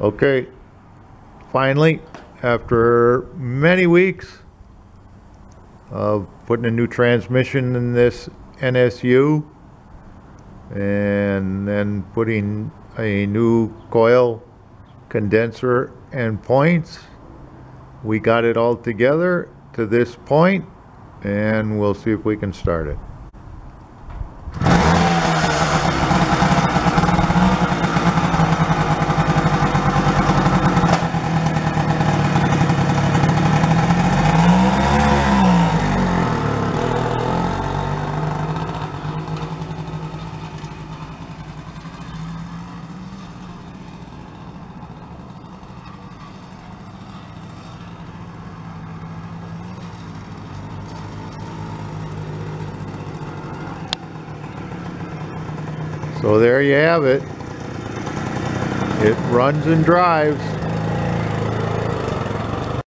Okay, finally, after many weeks of putting a new transmission in this NSU and then putting a new coil condenser and points, we got it all together to this point and we'll see if we can start it. So there you have it. It runs and drives.